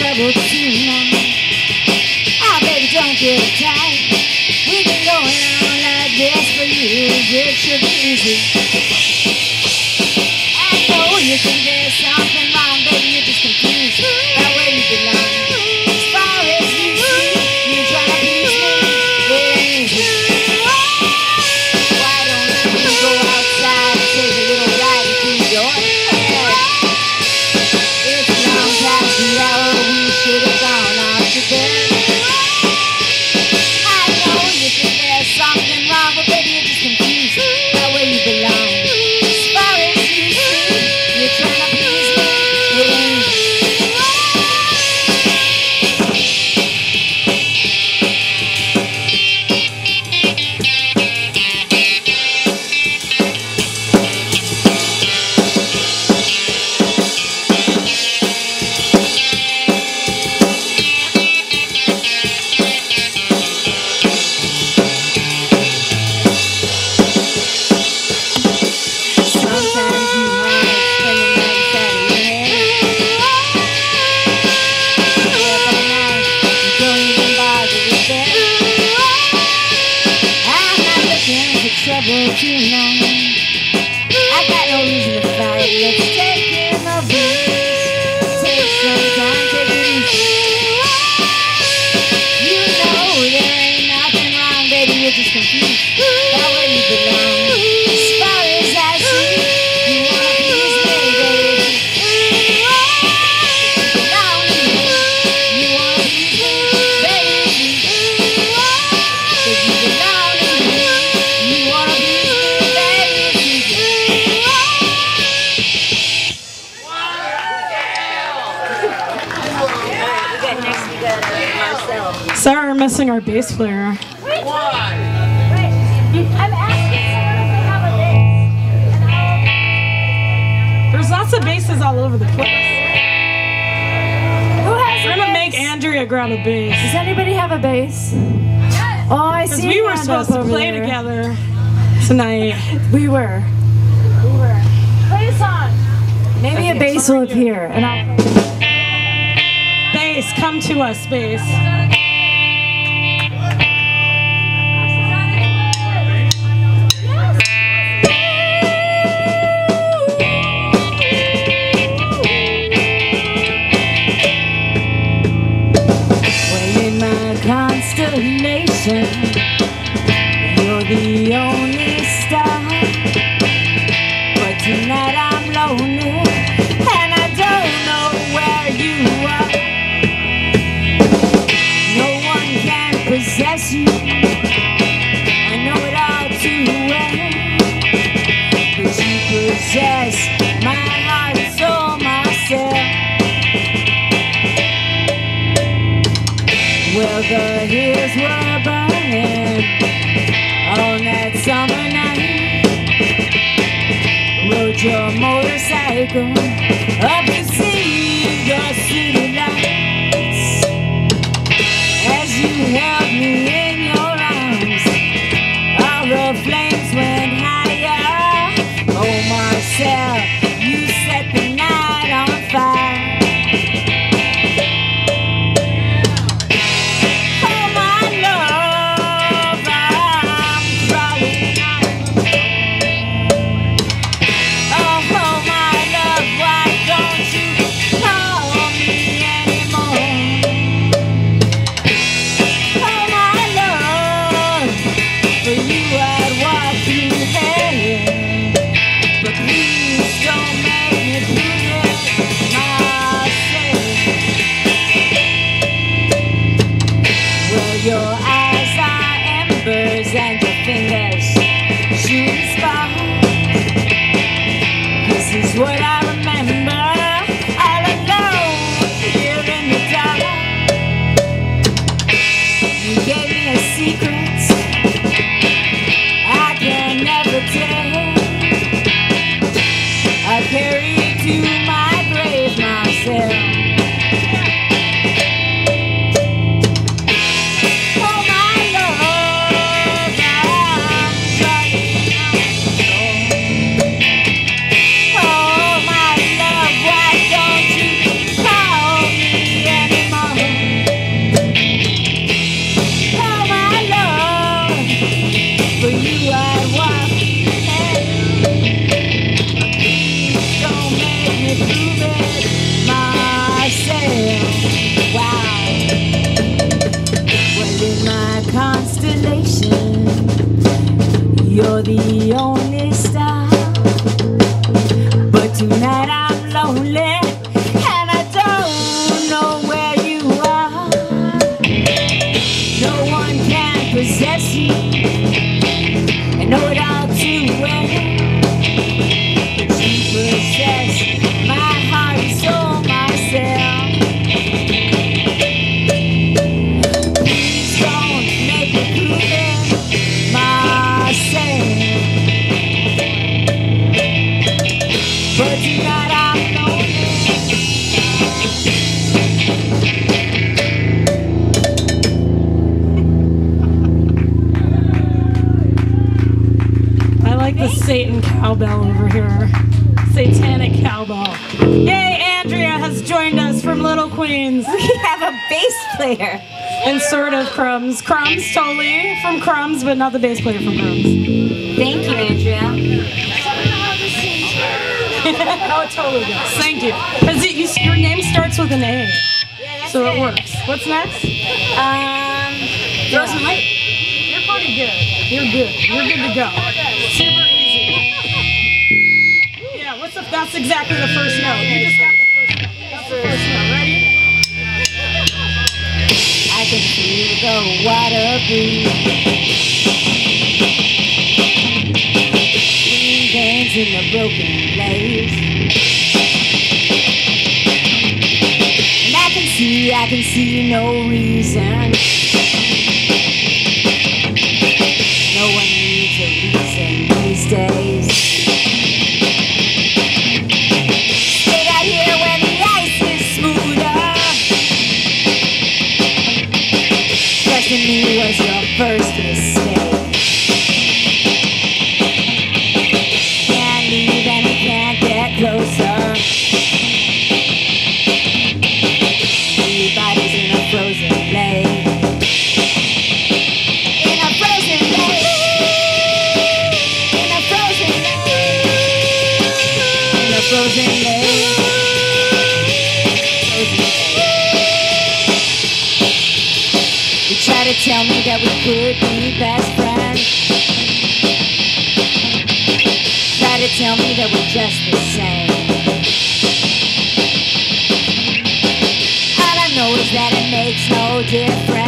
trouble tonight. Oh, baby, don't get tight. We've been going on like this for years. It should be easy. I know you can missing our bass player. Wait, Why? Wait. I'm There's lots of basses all over the place. Who has We're gonna make Andrea grab a bass. Does anybody have a bass? Yes. Oh, I see. we were supposed to play there. together tonight. we were. We were. Play a song. Maybe okay, a bass will appear, and I'll. Bass, come to us, bass. See the city lights as you the Satan cowbell over here. Satanic cowbell. Yay, Andrea has joined us from Little Queens. We have a bass player. And sort of Crumbs. Crumbs, totally from Crumbs, but not the bass player from Crumbs. Thank you, Andrea. oh, it totally does. Thank you. Because you, your name starts with an A, so it works. What's next? Um, Lake. You're pretty good. You're good. You're good to go. That's exactly the first note. You just got the first note. That's the first note. Ready? I can feel the water breathe. Green veins in the broken place. And I can see, I can see no reason. To tell me that we could be best friends. Try to tell me that we're just the same. All I know is that it makes no difference.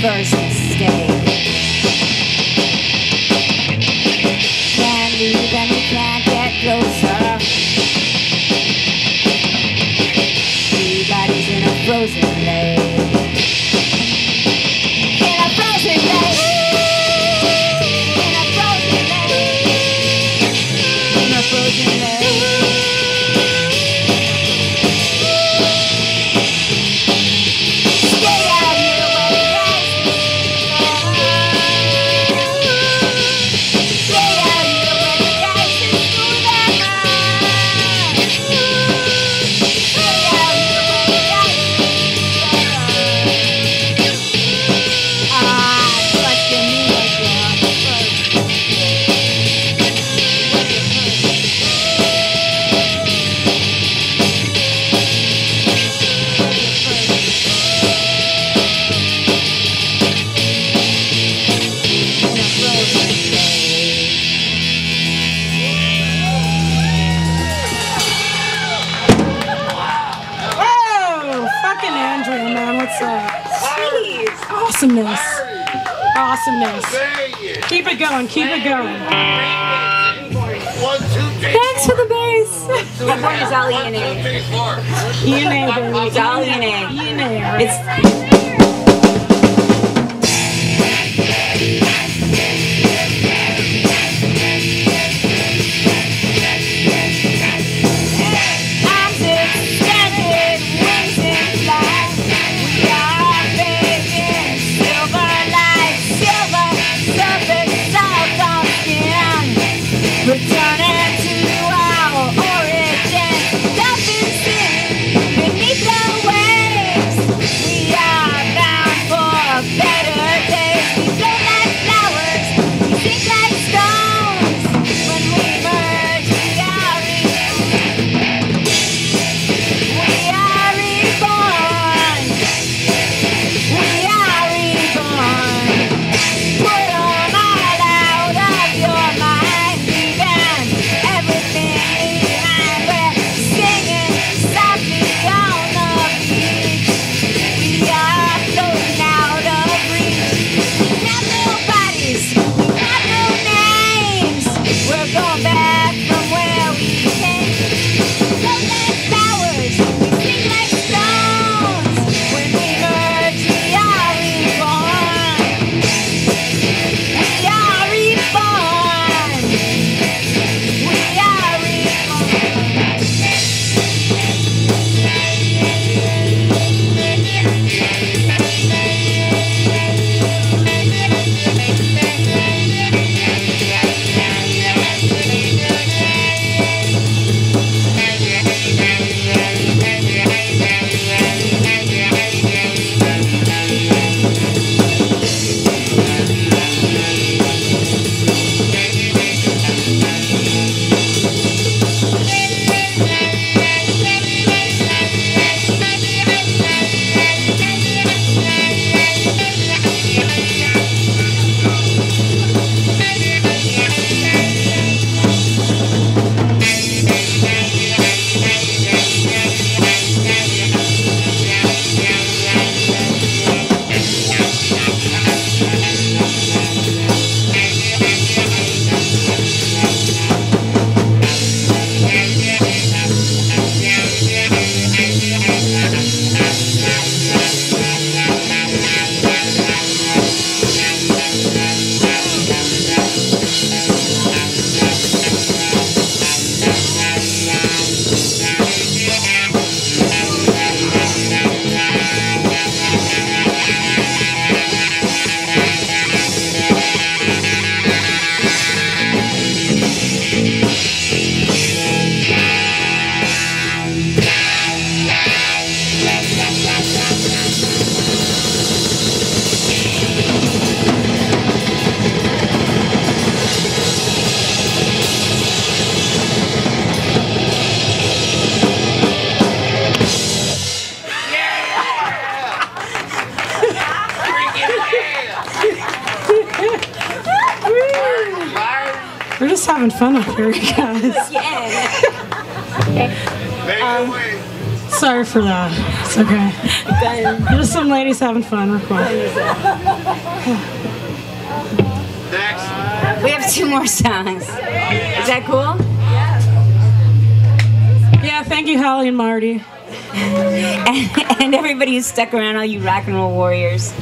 versions. Keep it going. One, two, three, Thanks for the bass. That part is One, two, three, four. Ian A. Ian A. It's. Sorry for that. It's okay. Just some ladies having fun. We're cool. Next. We have two more songs. Is that cool? Yeah, thank you, Holly and Marty. And, and everybody who's stuck around, all you rock and roll warriors.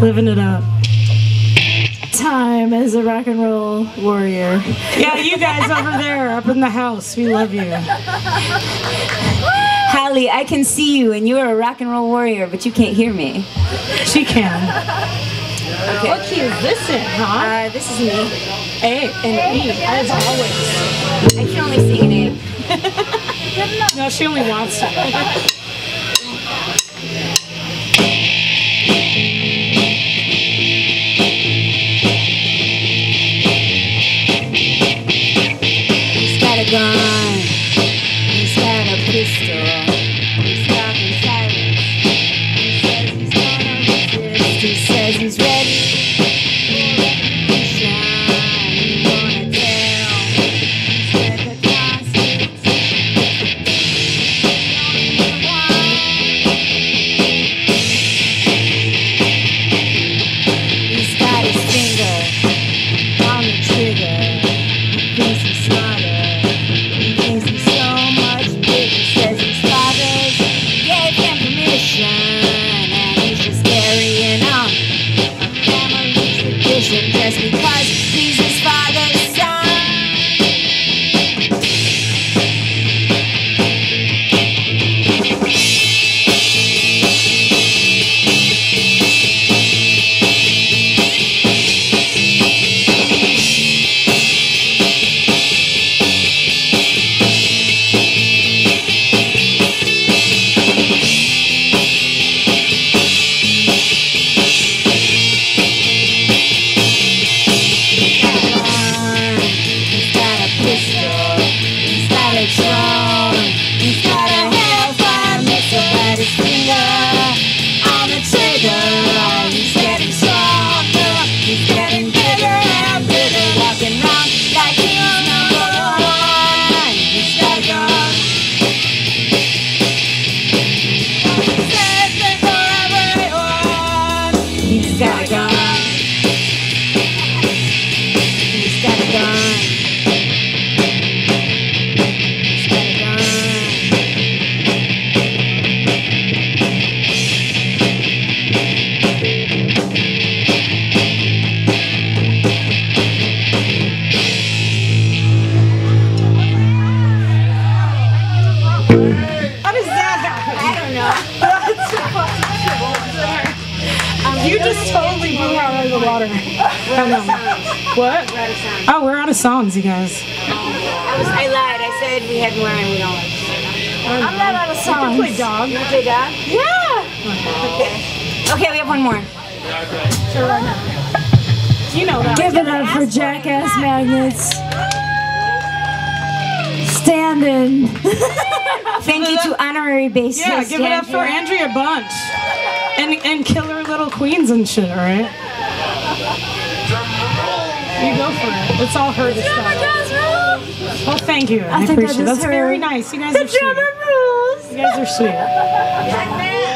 Living it up. Time as a rock and roll warrior. Yeah, you guys over there, up in the house, we love you. Holly, I can see you, and you're a rock and roll warrior, but you can't hear me. She can. Okay. What key is this in, huh? Uh, this is me. A and E, as always. I can only sing an A. No, she only wants to. He's He's we're out of songs, you guys. I, lied. I said we had more and we don't. Oh. I'm not out of songs. You can play dog. You play dog? Yeah. Okay. Okay, we have one more. You know that. Give it up for Jackass Magnets. Standing. Thank you to honorary bassist. Yeah, give it up for Andrea. Andrea Bunch. And and killer little queens and shit, alright? You go for it. It's all her this time. Well, oh, thank you. I, think that appreciate it. is That's her. very nice. You guys are sweet. The sweet. drummer rules. You guys are sweet.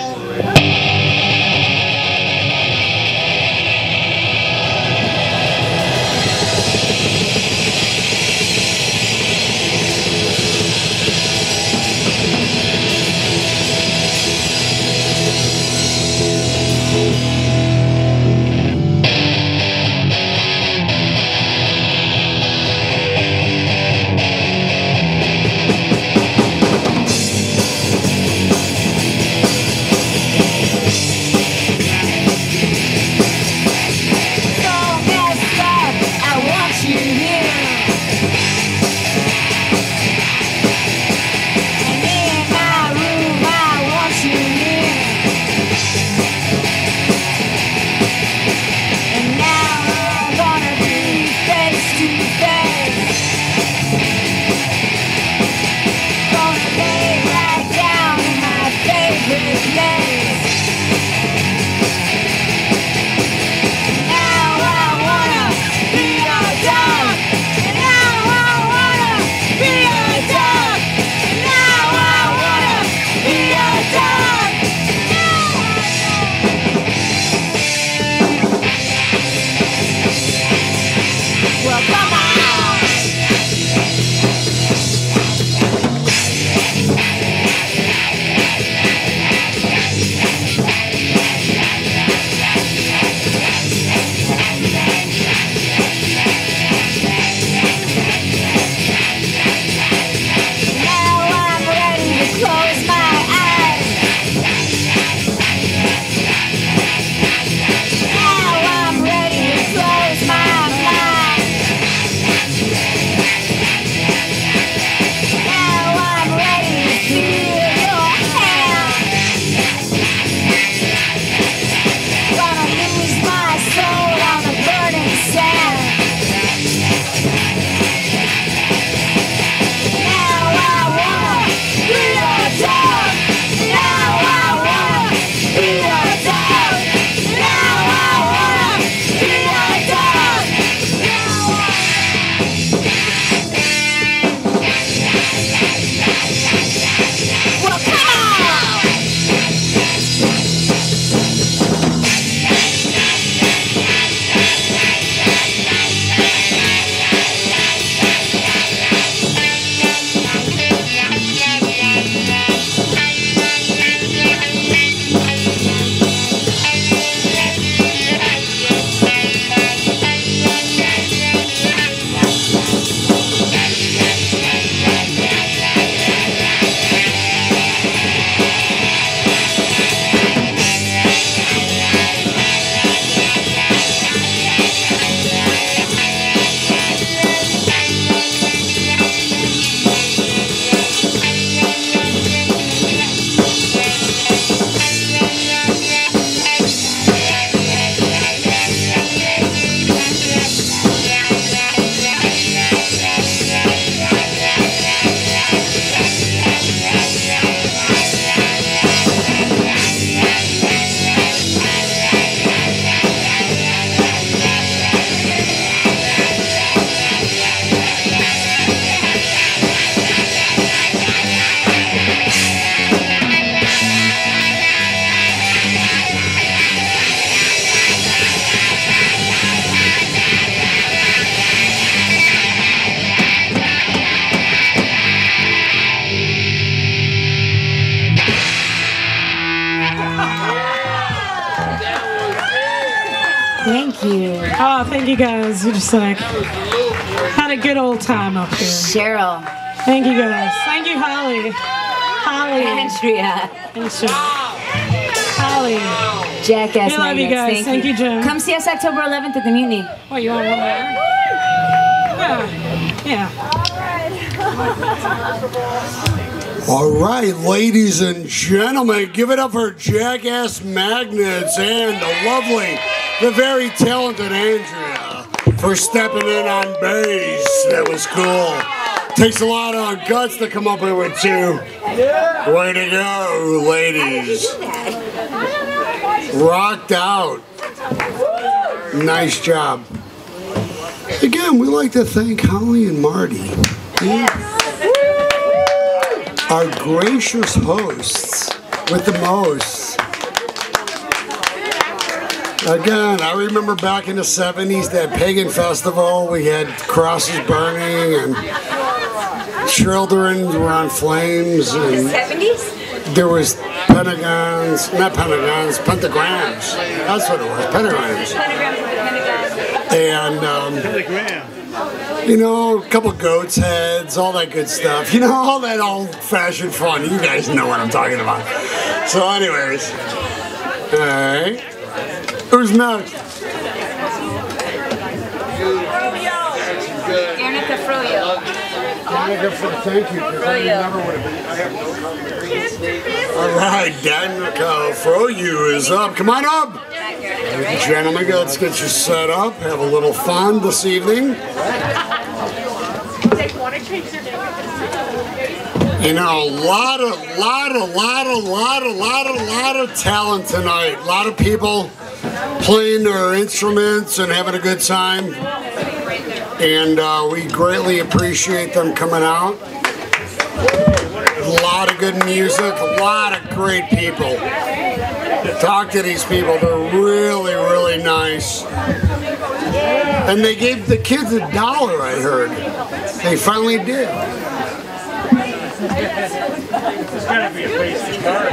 You. Oh, thank you guys. You just like had a good old time up here. Cheryl. Thank you guys. Thank you, Holly. Holly. Andrea. Thanks, Jim. Holly. Jackass We love you Magnets. guys. Thank you, Jim. Come see us October 11th at the Mutiny. What, you want one there? Yeah. Yeah. All right, ladies and gentlemen, give it up for Jackass Magnets and the lovely, the very talented Andrea for stepping in on bass. That was cool. Takes a lot of guts to come up here with two. Way to go, ladies. Rocked out. Nice job. Again, we like to thank Holly and Marty. Our gracious hosts with the most. Again, I remember back in the 70s, that pagan festival, we had crosses burning and children were on flames and 70s? there was pentagons, not pentagons, pentagrams. That's what it was, pentagrams. And, um, you know, a couple goats' heads, all that good stuff. You know, all that old-fashioned fun. You guys know what I'm talking about. So, anyways, all right. Who's next? Danica Froyo. Thank you. 'cause I remember what it- All right, Danica Froyu is up. Come on up. Gentlemen, let's get you set up. Have a little fun this evening. You know, a lot of, lot of, lot of, lot of, lot of, lot of talent tonight. A lot of people playing their instruments and having a good time. And uh, we greatly appreciate them coming out. A lot of good music, a lot of great people. Talk to these people, they're really, really nice. And they gave the kids a dollar, I heard. They finally did. There's gotta be a place to start.